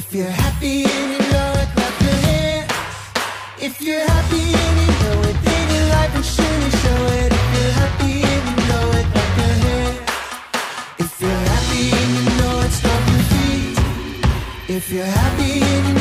If you're happy and you know it, clap your hands. If you're happy and you know it, then your life will surely show it. If you're happy and you know it, clap your hands. If you're happy and you know it, stomp your feet. If you're happy and you know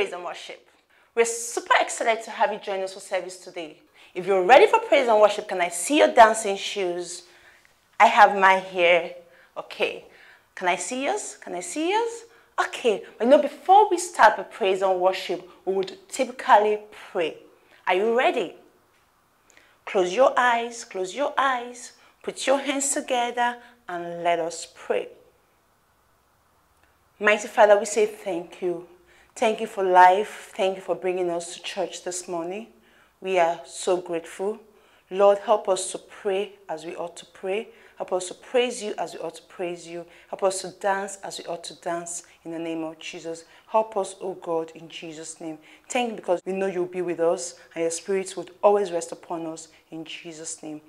praise and worship? We're super excited to have you join us for service today. If you're ready for praise and worship, can I see your dancing shoes? I have mine here. Okay. Can I see yours? Can I see yours? Okay. But you know, before we start the praise and worship, we would typically pray. Are you ready? Close your eyes, close your eyes, put your hands together, and let us pray. Mighty Father, we say thank you. Thank you for life. Thank you for bringing us to church this morning. We are so grateful. Lord, help us to pray as we ought to pray. Help us to praise you as we ought to praise you. Help us to dance as we ought to dance in the name of Jesus. Help us, O God, in Jesus' name. Thank you because we know you'll be with us and your spirit would always rest upon us in Jesus' name.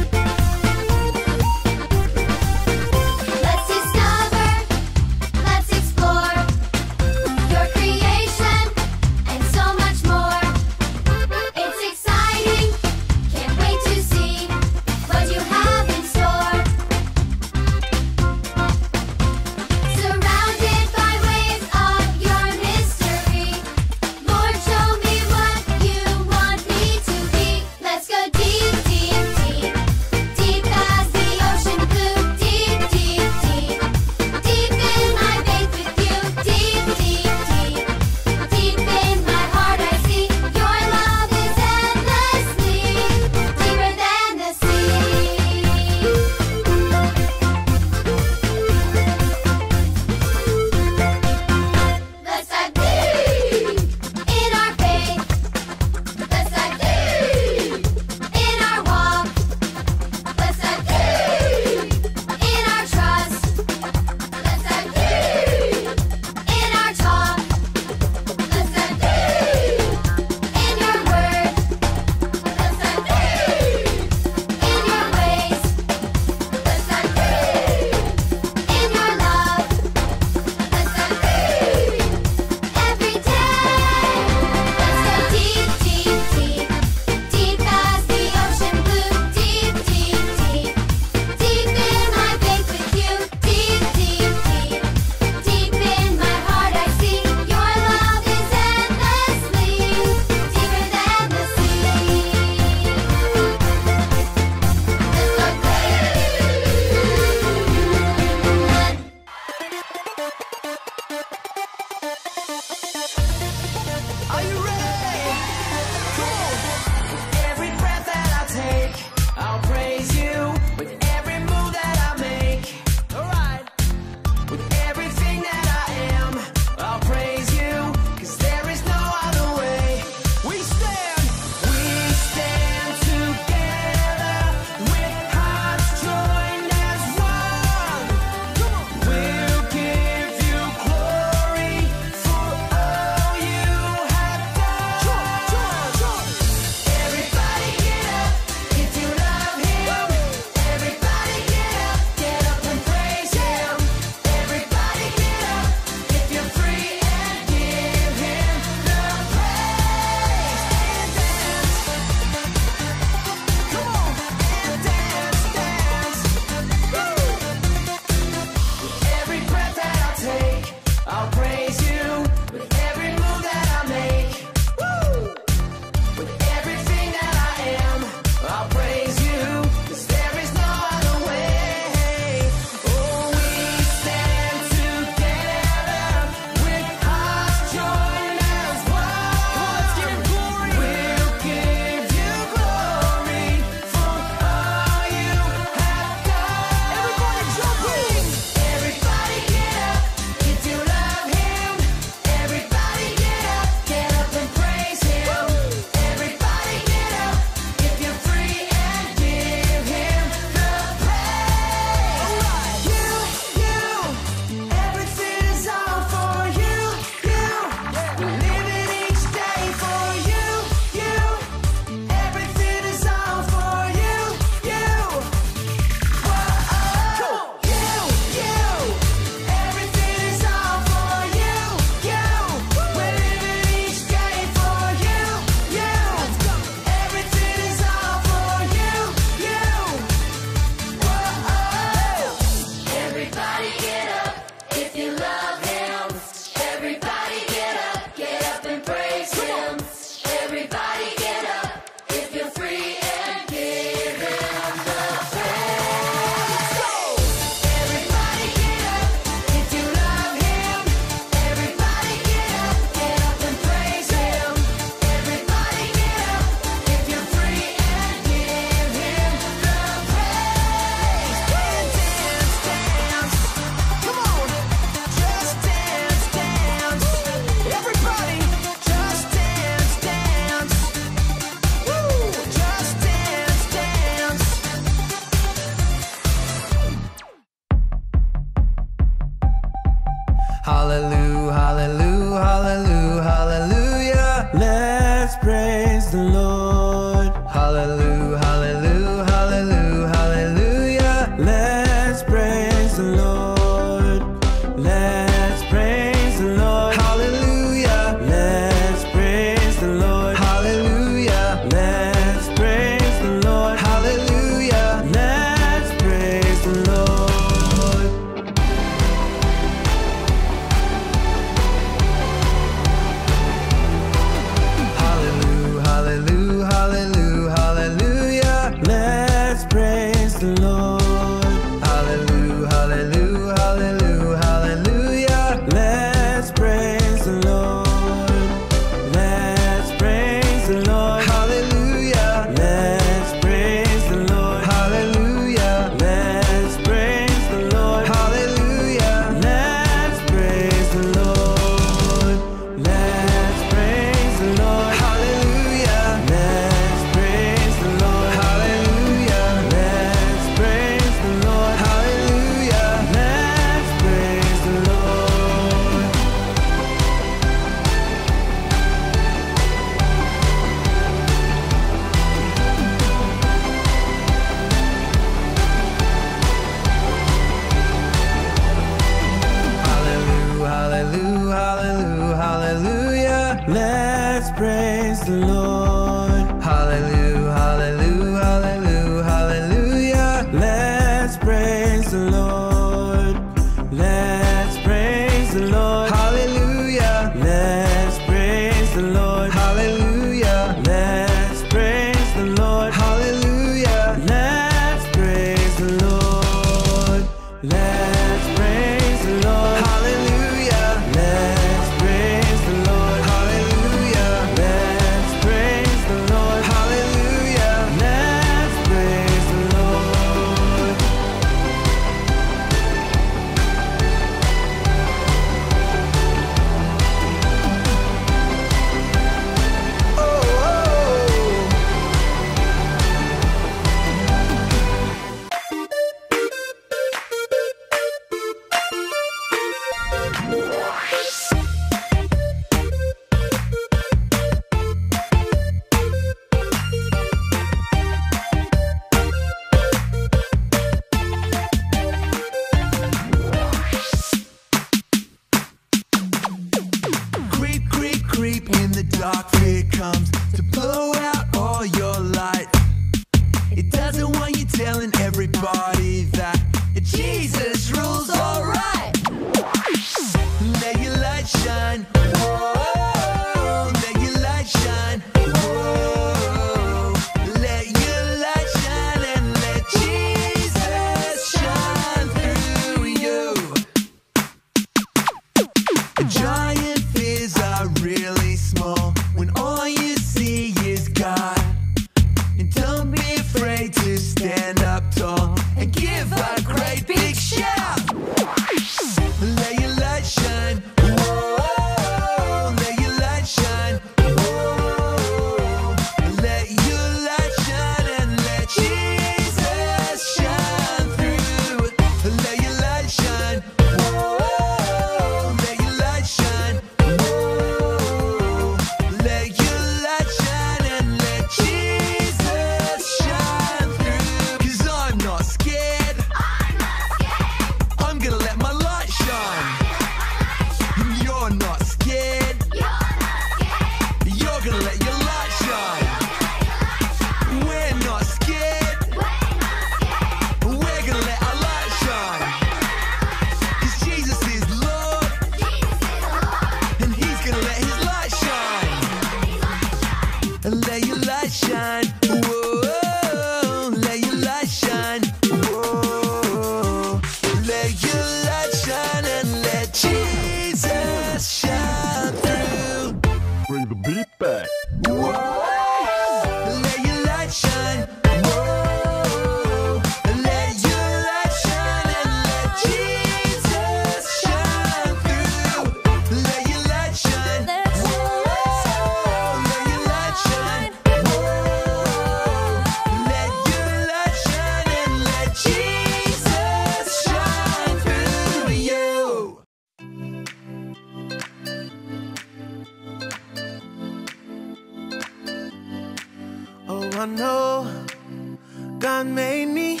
God made me,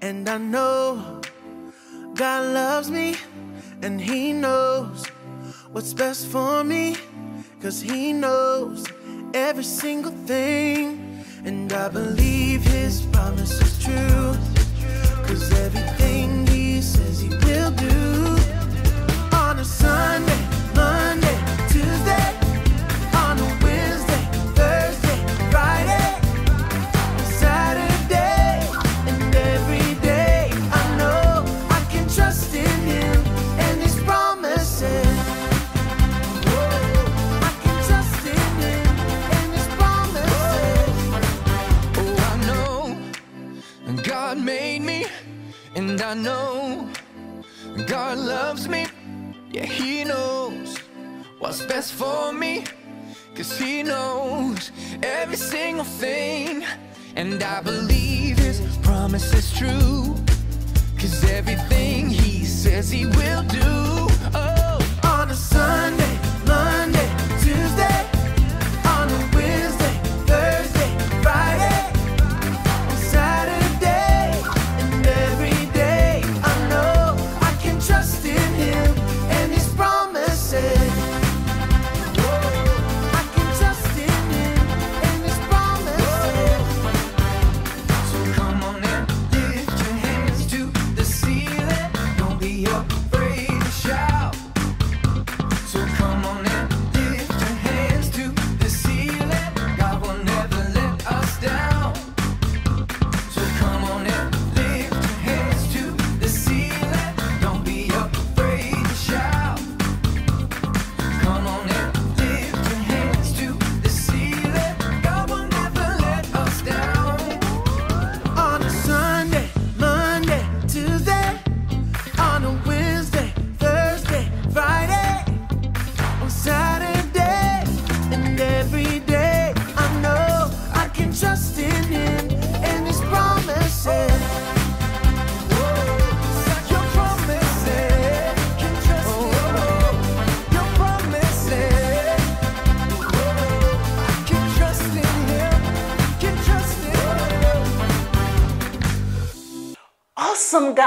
and I know God loves me, and He knows what's best for me, cause He knows every single thing. And I believe His promise is true, cause everything And I know God loves me, yeah, He knows what's best for me. Cause He knows every single thing. And I believe His promise is true. Cause everything He says He will do. Oh, on a Sunday, Monday.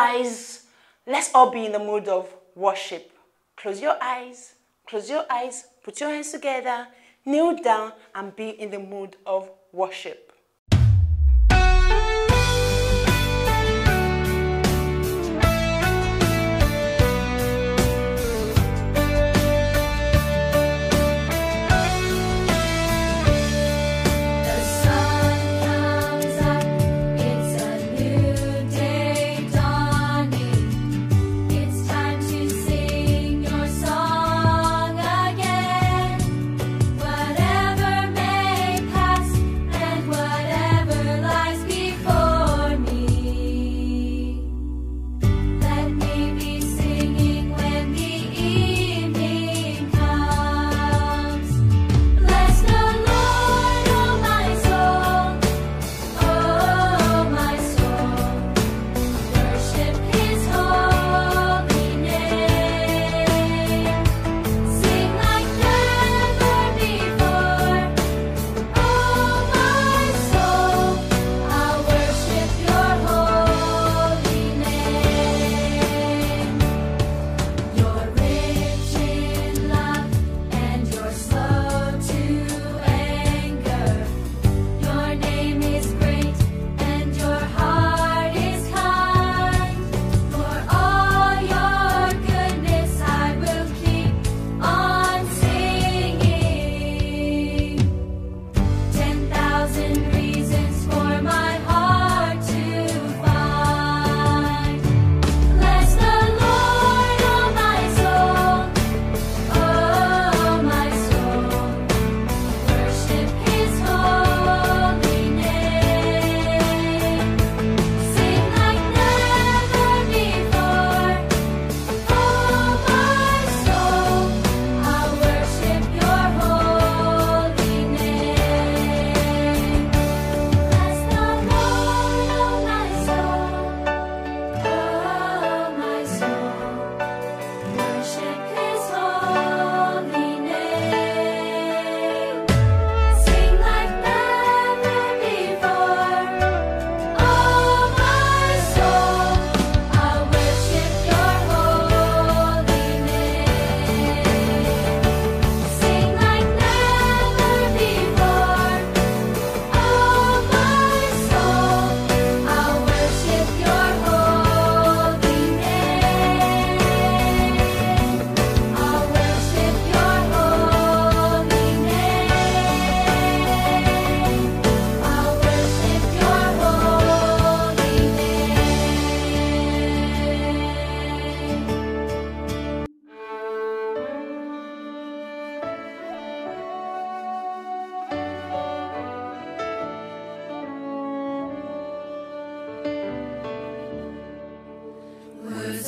guys, let's all be in the mood of worship. Close your eyes, close your eyes, put your hands together, kneel down, and be in the mood of worship. thousand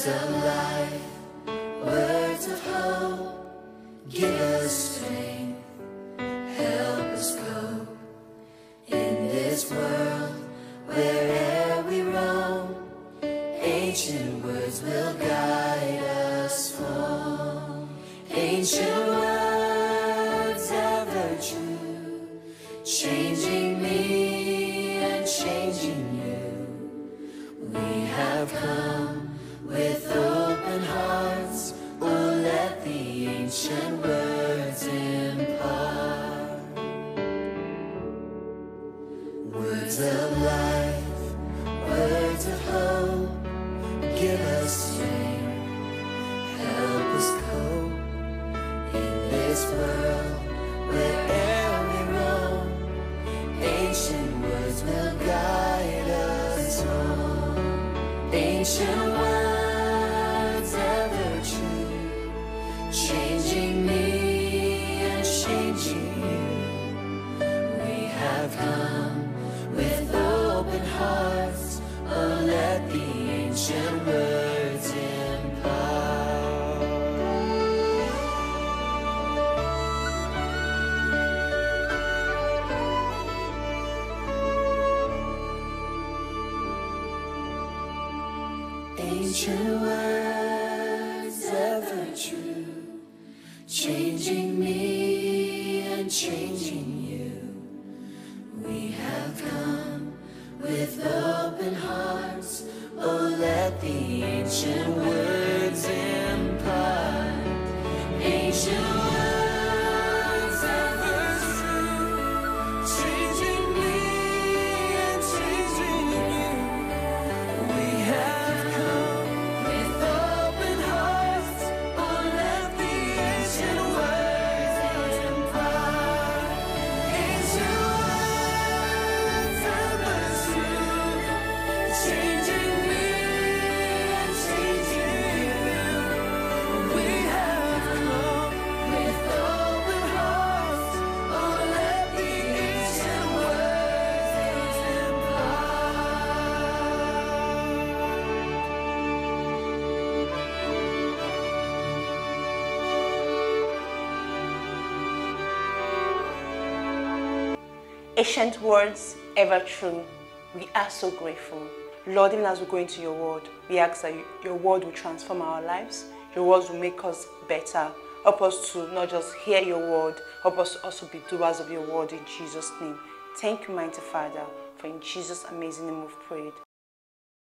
Words The ancient words Ancient words, ever true. We are so grateful. Lord, even as we go into your word, we ask that you- your word will transform our lives. Your words will make us better. Help us to not just hear your word, help us also be doers of your word in Jesus' name. Thank you, mighty Father, for in Jesus' amazing name we've prayed.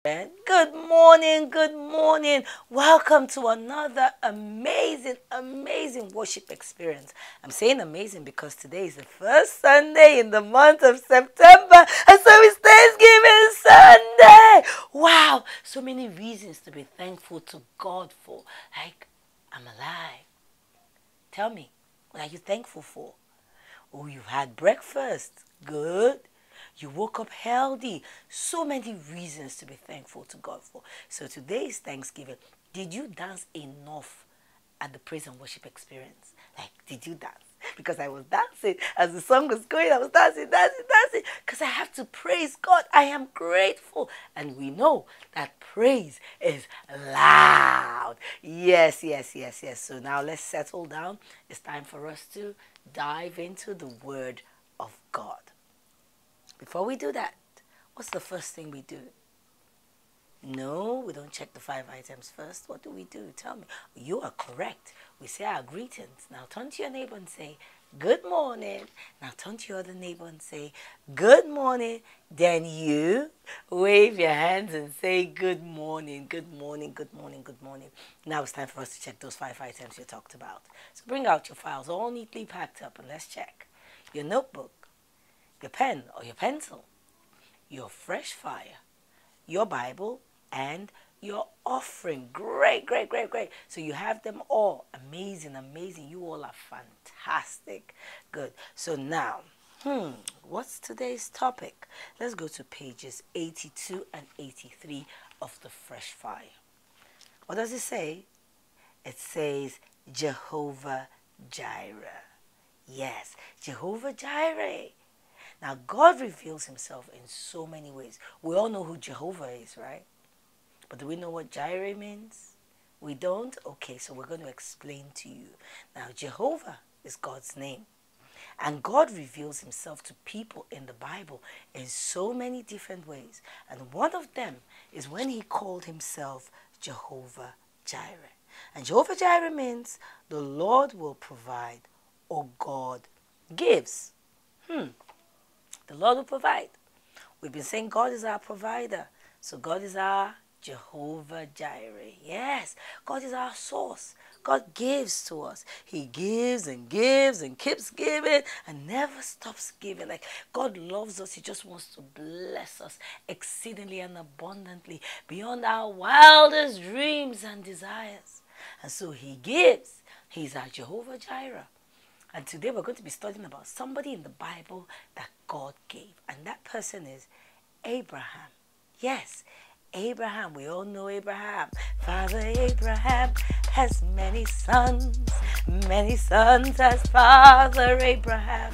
Good morning, good morning. Welcome to another amazing, amazing worship experience. I'm saying amazing because today is the first Sunday in the month of September, and so it's Thanksgiving Sunday. Wow, so many reasons to be thankful to God for. Like, I'm alive. Tell me, what are you thankful for? Oh, you've had breakfast. Good. You woke up healthy. So many reasons to be thankful to God for. So today is Thanksgiving. Did you dance enough at the praise and worship experience? Like, did you dance? Because I was dancing as the song was going. I was dancing, dancing, dancing. Because I have to praise God. I am grateful. And we know that praise is loud. Yes, yes, yes, yes. So now let's settle down. It's time for us to dive into the Word of God. Before we do that, what's the first thing we do? No, we don't check the five items first. What do we do? Tell me. You are correct. We say our greetings. Now turn to your neighbor and say, Good morning. Now turn to your other neighbor and say, Good morning. Then you wave your hands and say, Good morning, good morning, good morning, good morning. Now it's time for us to check those five items you talked about. So bring out your files, all neatly packed up, and let's check. Your notebook, your pen or your pencil, your fresh fire, your Bible, and your offering. Great, great, great, great. So you have them all. Amazing, amazing. You all are fantastic. Good. So now, hmm, what's today's topic? Let's go to pages 82 and 83 of the fresh fire. What does it say? It says Jehovah Jireh. Yes, Jehovah Jireh. Now, God reveals himself in so many ways. We all know who Jehovah is, right? But do we know what Jireh means? We don't? Okay, so we're going to explain to you. Now, Jehovah is God's name. And God reveals himself to people in the Bible in so many different ways. And one of them is when he called himself Jehovah Jireh. And Jehovah Jireh means the Lord will provide or God gives. Hmm. The Lord will provide. We've been saying God is our provider. So God is our Jehovah Jireh. Yes, God is our source. God gives to us. He gives and gives and keeps giving and never stops giving. Like God loves us. He just wants to bless us exceedingly and abundantly beyond our wildest dreams and desires. And so He gives. He's our Jehovah Jireh. And today we're going to be studying about somebody in the Bible that God gave. And that person is Abraham. Yes, Abraham. We all know Abraham. Father Abraham has many sons. Many sons as Father Abraham.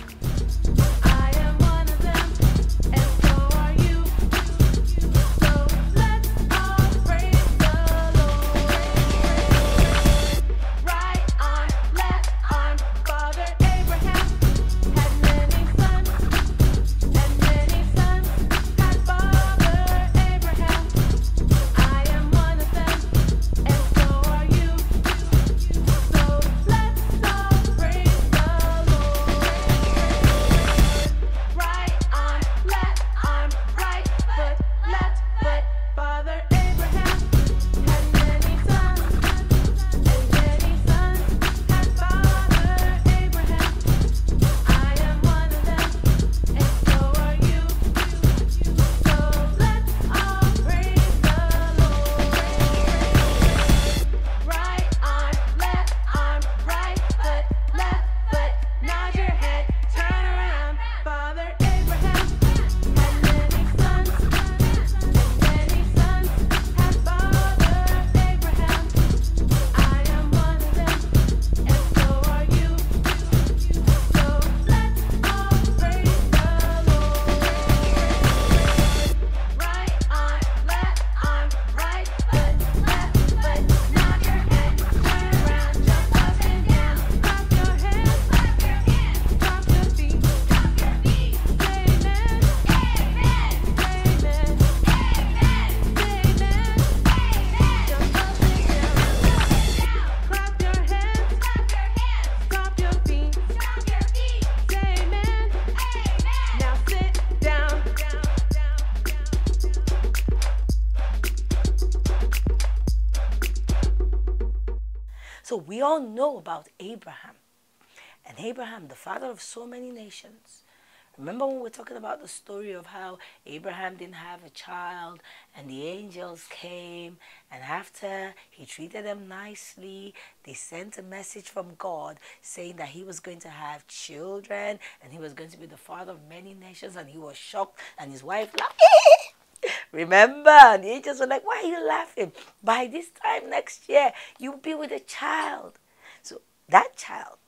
All know about Abraham. And Abraham, the father of so many nations. Remember when we we're talking about the story of how Abraham didn't have a child and the angels came and after he treated them nicely, they sent a message from God saying that he was going to have children and he was going to be the father of many nations and he was shocked and his wife laughed. Remember, and the angels were like, Why are you laughing? By this time next year, you'll be with a child. So that child,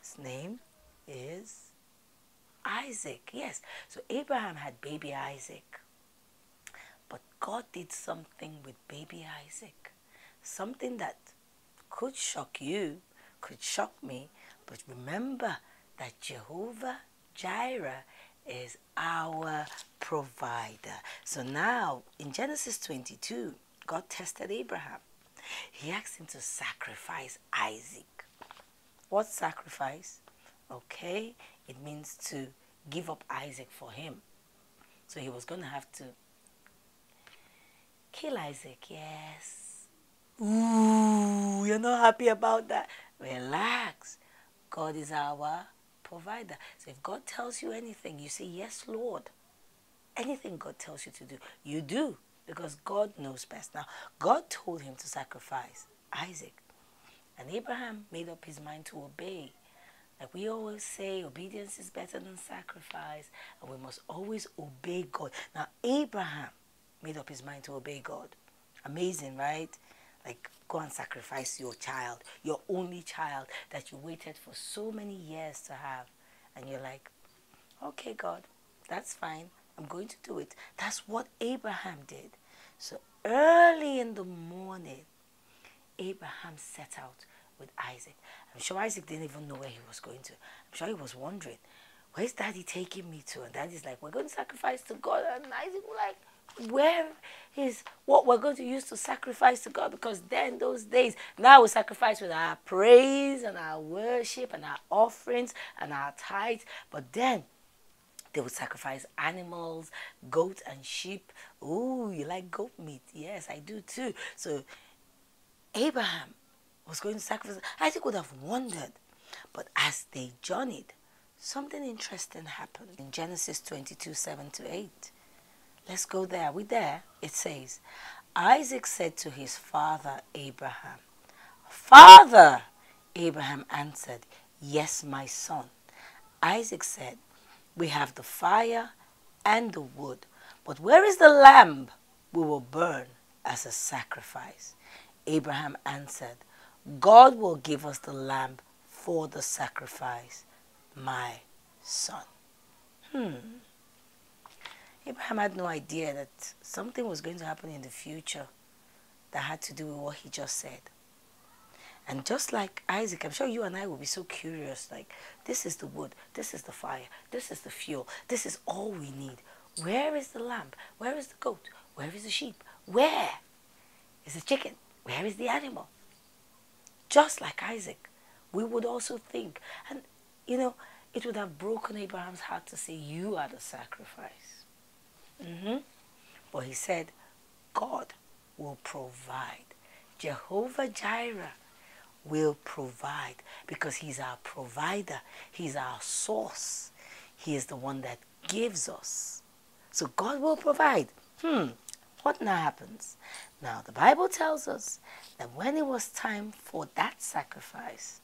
his name is Isaac. Yes. So Abraham had baby Isaac. But God did something with baby Isaac. Something that could shock you, could shock me. But remember that Jehovah Jireh is our provider. So now in Genesis 22, God tested Abraham. He asked him to sacrifice Isaac. What sacrifice? Okay, it means to give up Isaac for him. So he was going to have to kill Isaac, yes. Ooh, you're not happy about that? Relax. God is our provider. So if God tells you anything, you say, Yes, Lord. Anything God tells you to do, you do because God knows best. Now, God told him to sacrifice Isaac, and Abraham made up his mind to obey. Like we always say, obedience is better than sacrifice, and we must always obey God. Now, Abraham made up his mind to obey God. Amazing, right? Like, go and sacrifice your child, your only child that you waited for so many years to have. And you're like, okay, God, that's fine. I'm going to do it. That's what Abraham did. So early in the morning, Abraham set out with Isaac. I'm sure Isaac didn't even know where he was going to. I'm sure he was wondering, where's daddy taking me to? And daddy's like, we're going to sacrifice to God. And Isaac was like, where is what we're going to use to sacrifice to God? Because then those days, now we sacrifice with our praise and our worship and our offerings and our tithes. But then they would sacrifice animals, goat and sheep. Ooh, you like goat meat? Yes, I do too. So Abraham was going to sacrifice. Isaac would have wondered. But as they journeyed, something interesting happened in Genesis 22 7 to 8. Let's go there. We there? It says, Isaac said to his father Abraham, Father! Abraham answered, Yes, my son. Isaac said, We have the fire and the wood, but where is the lamb we will burn as a sacrifice? Abraham answered, God will give us the lamb for the sacrifice, my son. Hmm. Abraham had no idea that something was going to happen in the future that had to do with what he just said. And just like Isaac, I'm sure you and I will be so curious like, this is the wood, this is the fire, this is the fuel, this is all we need. Where is the lamb? Where is the goat? Where is the sheep? Where is the chicken? Where is the animal? Just like Isaac, we would also think, and you know, it would have broken Abraham's heart to say, You are the sacrifice. Hmm But he said, God will provide. Jehovah Jireh will provide because he's our provider. He's our source. He is the one that gives us. So God will provide. Hmm. What now happens? Now the Bible tells us that when it was time for that sacrifice,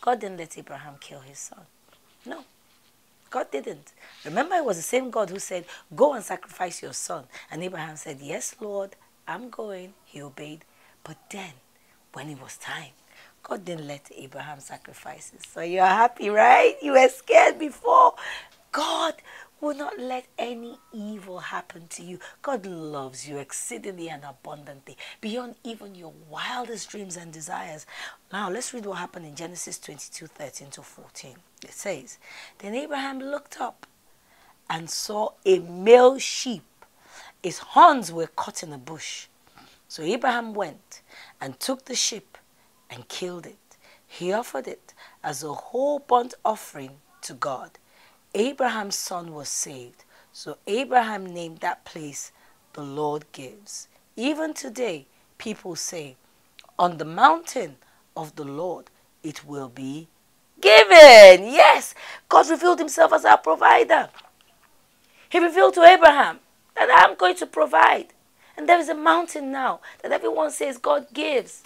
God didn't let Abraham kill his son. No. God didn't. Remember, it was the same God who said, Go and sacrifice your son. And Abraham said, Yes, Lord, I'm going. He obeyed. But then, when it was time, God didn't let Abraham sacrifice his son. You're happy, right? You were scared before. God will not let any evil happen to you. God loves you exceedingly and abundantly, beyond even your wildest dreams and desires. Now, let's read what happened in Genesis 22 13 to 14. It says, Then Abraham looked up and saw a male sheep. Its horns were caught in a bush. So Abraham went and took the sheep and killed it. He offered it as a whole burnt offering to God. Abraham's son was saved. So Abraham named that place the Lord gives. Even today, people say, On the mountain of the Lord it will be given. Yes, God revealed himself as our provider. He revealed to Abraham that I'm going to provide. And there is a mountain now that everyone says God gives.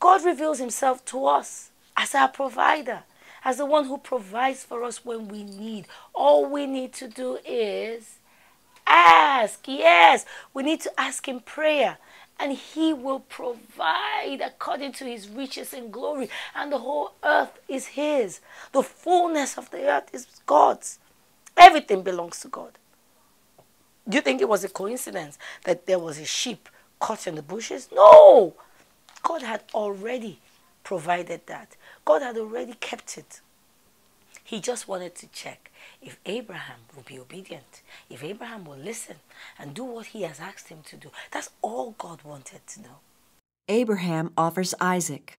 God reveals himself to us as our provider, as the one who provides for us when we need. All we need to do is ask. Yes, we need to ask in prayer. And he will provide according to his riches and glory. And the whole earth is his. The fullness of the earth is God's. Everything belongs to God. Do you think it was a coincidence that there was a sheep caught in the bushes? No! God had already provided that. God had already kept it. He just wanted to check if Abraham will be obedient, if Abraham will listen and do what he has asked him to do. That's all God wanted to know. Abraham offers Isaac.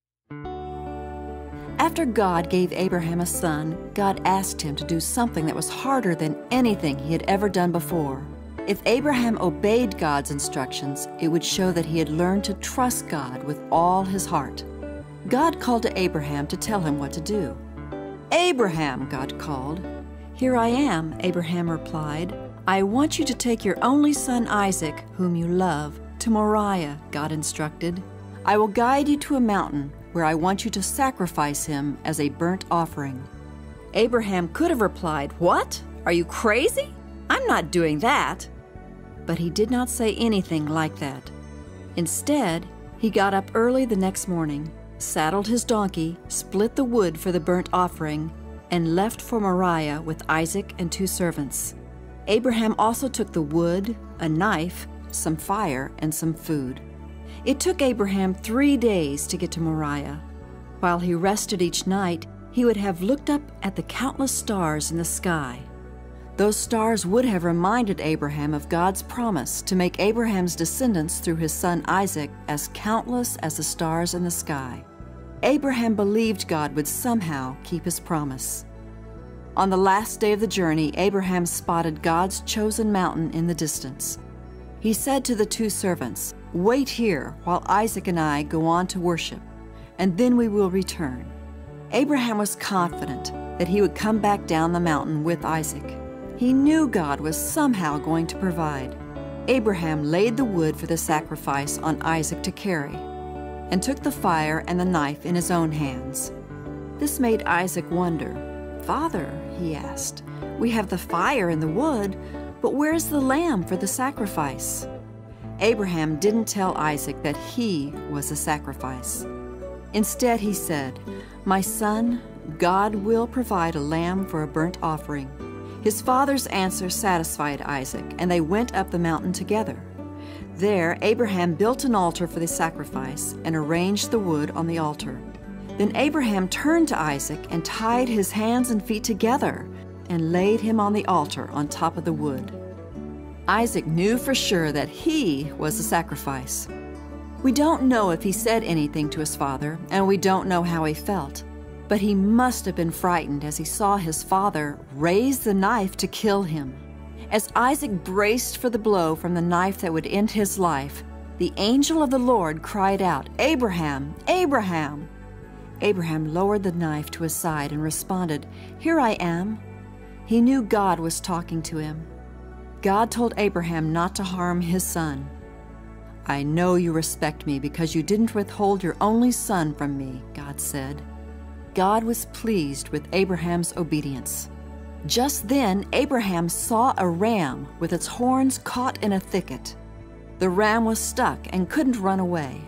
After God gave Abraham a son, God asked him to do something that was harder than anything he had ever done before. If Abraham obeyed God's instructions, it would show that he had learned to trust God with all his heart. God called to Abraham to tell him what to do. Abraham, God called. Here I am, Abraham replied. I want you to take your only son Isaac, whom you love, to Moriah, God instructed. I will guide you to a mountain where I want you to sacrifice him as a burnt offering. Abraham could have replied, What? Are you crazy? I'm not doing that. But he did not say anything like that. Instead, he got up early the next morning, saddled his donkey, split the wood for the burnt offering, and left for Moriah with Isaac and two servants. Abraham also took the wood, a knife, some fire, and some food. It took Abraham three days to get to Moriah. While he rested each night, he would have looked up at the countless stars in the sky. Those stars would have reminded Abraham of God's promise to make Abraham's descendants through his son Isaac as countless as the stars in the sky. Abraham believed God would somehow keep his promise. On the last day of the journey, Abraham spotted God's chosen mountain in the distance. He said to the two servants, Wait here while Isaac and I go on to worship, and then we will return. Abraham was confident that he would come back down the mountain with Isaac. He knew God was somehow going to provide. Abraham laid the wood for the sacrifice on Isaac to carry, and took the fire and the knife in his own hands. This made Isaac wonder. Father, he asked, we have the fire and the wood, but where's the lamb for the sacrifice? Abraham didn't tell Isaac that he was the sacrifice. Instead, he said, My son, God will provide a lamb for a burnt offering. His father's answer satisfied Isaac, and they went up the mountain together. There, Abraham built an altar for the sacrifice and arranged the wood on the altar. Then Abraham turned to Isaac and tied his hands and feet together and laid him on the altar on top of the wood. Isaac knew for sure that he was the sacrifice. We don't know if he said anything to his father, and we don't know how he felt. But he must have been frightened as he saw his father raise the knife to kill him. As Isaac braced for the blow from the knife that would end his life, the angel of the Lord cried out, Abraham, Abraham! Abraham lowered the knife to his side and responded, Here I am. He knew God was talking to him. God told Abraham not to harm his son. I know you respect me because you didn't withhold your only son from me, God said. God was pleased with Abraham's obedience. Just then, Abraham saw a ram with its horns caught in a thicket. The ram was stuck and couldn't run away.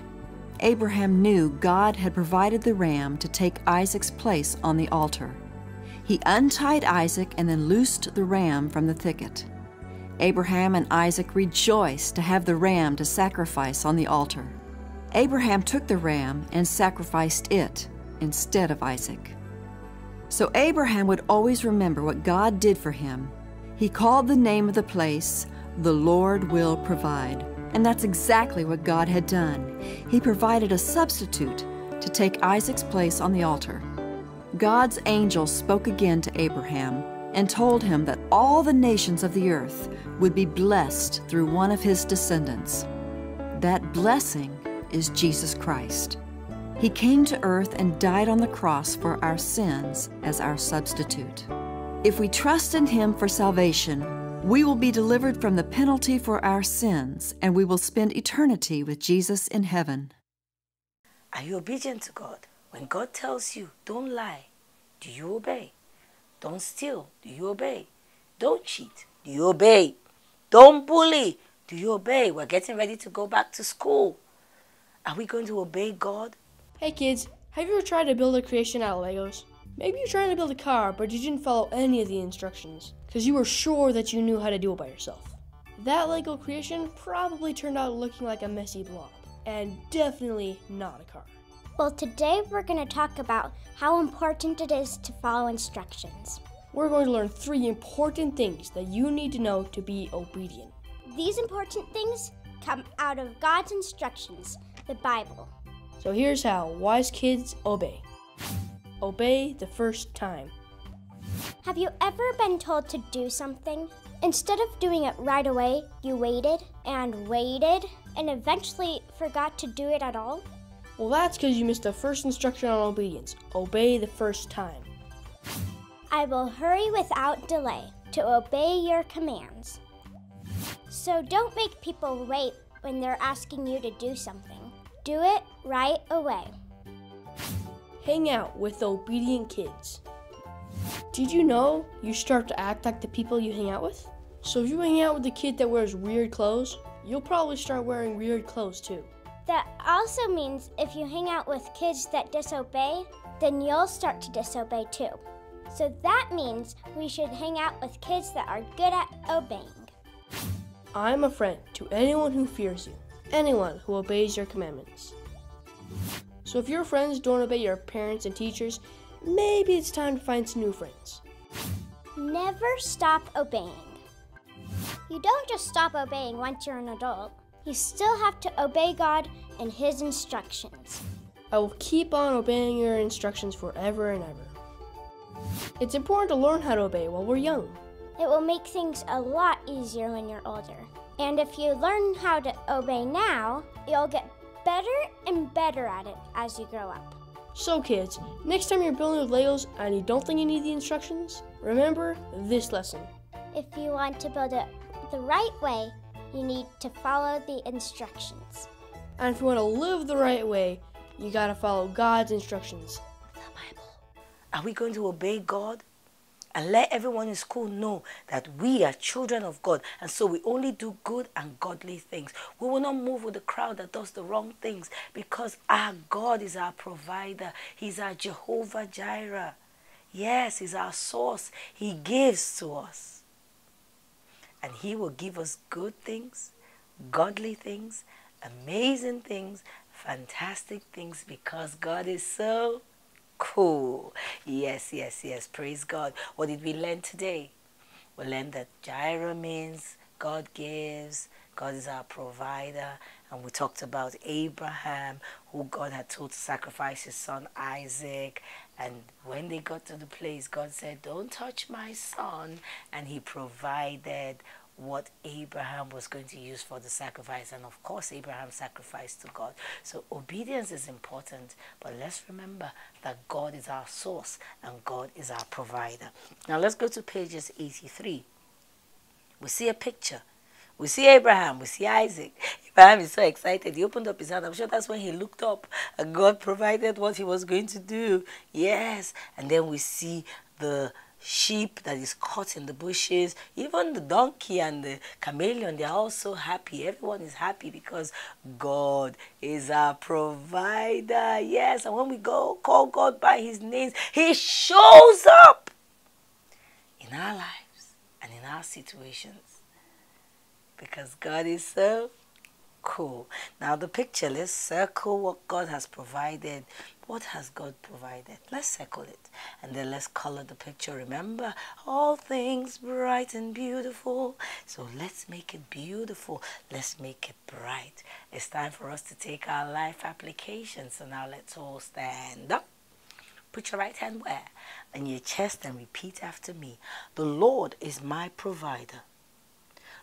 Abraham knew God had provided the ram to take Isaac's place on the altar. He untied Isaac and then loosed the ram from the thicket. Abraham and Isaac rejoiced to have the ram to sacrifice on the altar. Abraham took the ram and sacrificed it instead of Isaac. So Abraham would always remember what God did for him. He called the name of the place, The Lord Will Provide. And that's exactly what God had done. He provided a substitute to take Isaac's place on the altar. God's angel spoke again to Abraham and told him that all the nations of the earth would be blessed through one of his descendants. That blessing is Jesus Christ. He came to earth and died on the cross for our sins as our substitute. If we trust in Him for salvation, we will be delivered from the penalty for our sins and we will spend eternity with Jesus in heaven. Are you obedient to God? When God tells you, don't lie, do you obey? Don't steal, do you obey? Don't cheat, do you obey? Don't bully, do you obey? We're getting ready to go back to school. Are we going to obey God? Hey kids, have you ever tried to build a creation out of Legos? Maybe you're trying to build a car, but you didn't follow any of the instructions because you were sure that you knew how to do it by yourself. That Lego creation probably turned out looking like a messy blob, and definitely not a car. Well, today we're going to talk about how important it is to follow instructions. We're going to learn three important things that you need to know to be obedient. These important things come out of God's instructions, the Bible. So here's how wise kids obey. Obey the first time. Have you ever been told to do something? Instead of doing it right away, you waited and waited and eventually forgot to do it at all? Well, that's because you missed the first instruction on obedience. Obey the first time. I will hurry without delay to obey your commands. So don't make people wait when they're asking you to do something. Do it right away. Hang out with obedient kids. Did you know you start to act like the people you hang out with? So if you hang out with the kid that wears weird clothes, you'll probably start wearing weird clothes too. That also means if you hang out with kids that disobey, then you'll start to disobey too. So that means we should hang out with kids that are good at obeying. I'm a friend to anyone who fears you, anyone who obeys your commandments. So if your friends don't obey your parents and teachers, maybe it's time to find some new friends. Never stop obeying. You don't just stop obeying once you're an adult. You still have to obey God and His instructions. I will keep on obeying your instructions forever and ever. It's important to learn how to obey while we're young. It will make things a lot easier when you're older. And if you learn how to obey now, you'll get better and better at it as you grow up. So, kids, next time you're building with Legos and you don't think you need the instructions, remember this lesson. If you want to build it the right way, you need to follow the instructions. And if you want to live the right way, you gotta follow God's instructions. The Bible. Are we going to obey God? And let everyone in school know that we are children of God. And so we only do good and godly things. We will not move with the crowd that does the wrong things because our God is our provider. He's our Jehovah Jireh. Yes, He's our source. He gives to us. And He will give us good things, godly things, amazing things, fantastic things because God is so cool. Yes, yes, yes. Praise God. What did we learn today? We learned that Jireh means God gives, God is our provider. And we talked about Abraham, who God had told to sacrifice his son Isaac. And when they got to the place, God said, Don't touch my son. And he provided what Abraham was going to use for the sacrifice. And of course, Abraham sacrificed to God. So obedience is important. But let's remember that God is our source and God is our provider. Now let's go to pages 83. We see a picture. We see Abraham, we see Isaac. Abraham is so excited. He opened up his hand. I'm sure that's when he looked up and God provided what he was going to do. Yes. And then we see the sheep that is caught in the bushes. Even the donkey and the chameleon, they're all so happy. Everyone is happy because God is our provider. Yes. And when we go call God by his names, he shows up in our lives and in our situations because God is so cool. Now the picture, let's circle what God has provided. What has God provided? Let's circle it and then let's color the picture. Remember, all things bright and beautiful. So let's make it beautiful. Let's make it bright. It's time for us to take our life application. So now let's all stand up. Put your right hand where? On your chest and repeat after me. The Lord is my provider.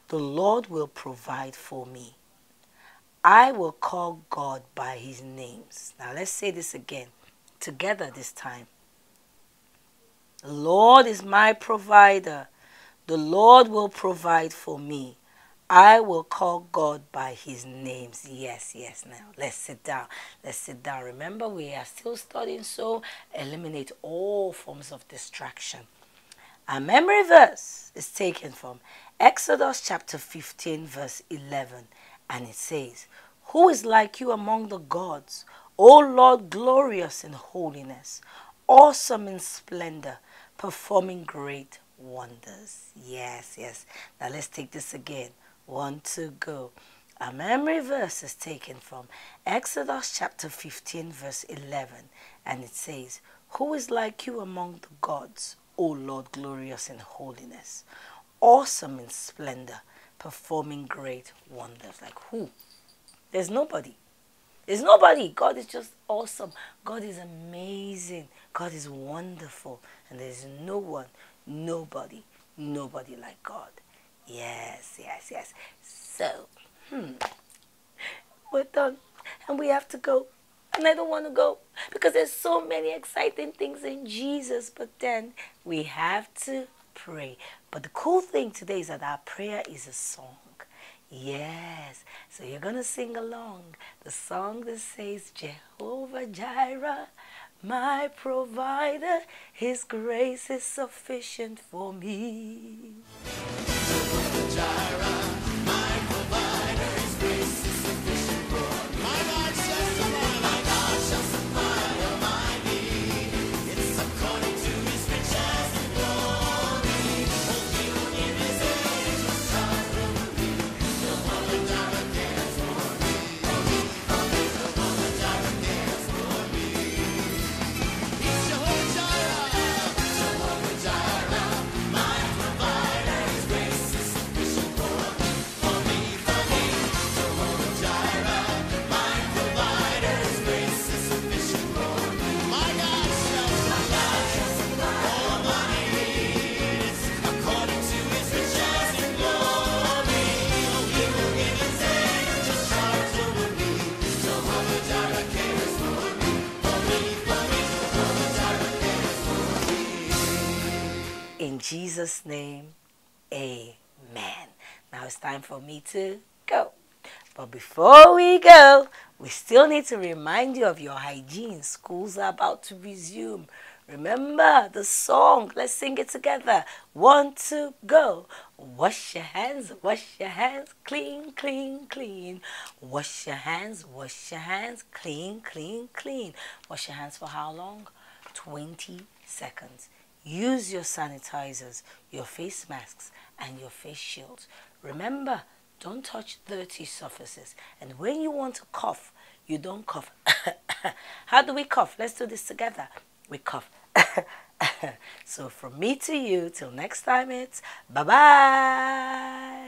The Lord will provide for me. I will call God by his names. Now let's say this again, together this time. The Lord is my provider. The Lord will provide for me. I will call God by his names. Yes, yes. Now let's sit down. Let's sit down. Remember, we are still studying, so eliminate all forms of distraction. Our memory verse is taken from Exodus chapter 15, verse 11, and it says, Who is like you among the gods, O Lord, glorious in holiness, awesome in splendor, performing great wonders? Yes, yes. Now let's take this again. One, two, go. Our memory verse is taken from Exodus chapter 15, verse 11, and it says, Who is like you among the gods, O Lord, glorious in holiness, awesome in splendor, performing great wonders? Like who? There's nobody. There's nobody. God is just awesome. God is amazing. God is wonderful. And there's no one, nobody, nobody like God. Yes, yes, yes. So, hmm, we're done. And we have to go. And I don't want to go because there's so many exciting things in Jesus. But then we have to pray. But the cool thing today is that our prayer is a song. Yes. So you're going to sing along the song that says, Jehovah Jireh, my provider, his grace is sufficient for me. In Jesus' name, amen. Now it's time for me to go. But before we go, we still need to remind you of your hygiene. Schools are about to resume. Remember the song. Let's sing it together. One, two, go. Wash your hands, wash your hands, clean, clean, clean. Wash your hands, wash your hands, clean, clean, clean. Wash your hands for how long? 20 seconds. Use your sanitizers, your face masks, and your face shields. Remember, don't touch dirty surfaces. And when you want to cough, you don't cough. How do we cough? Let's do this together. We cough. so from me to you, till next time, it's bye bye.